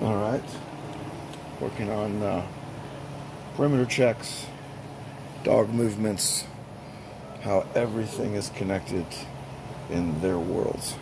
All right. Working on uh, perimeter checks, dog movements, how everything is connected in their worlds.